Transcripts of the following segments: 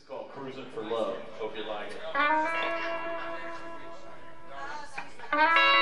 It's called Cruising for Love. Hope you like it. Ah. Ah.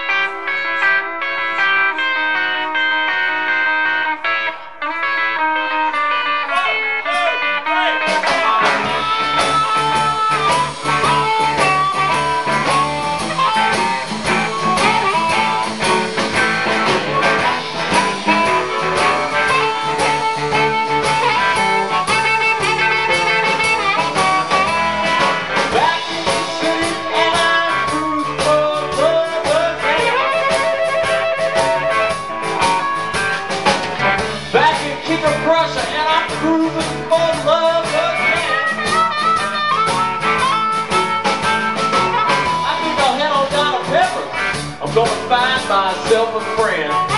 yourself a friend.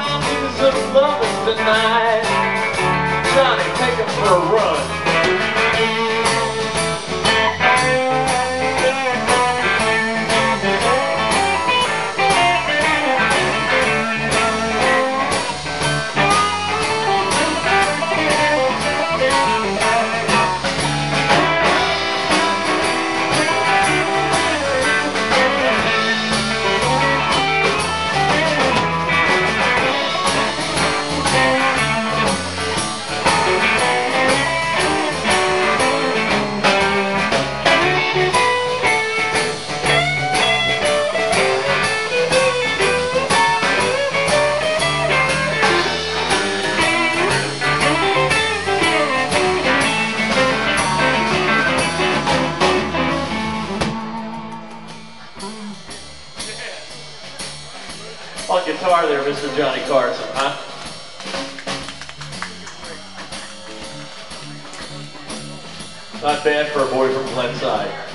promises of lovers tonight. Johnny, take him for a run. guitar there, Mr. Johnny Carson, huh? Not bad for a boy from Glenside.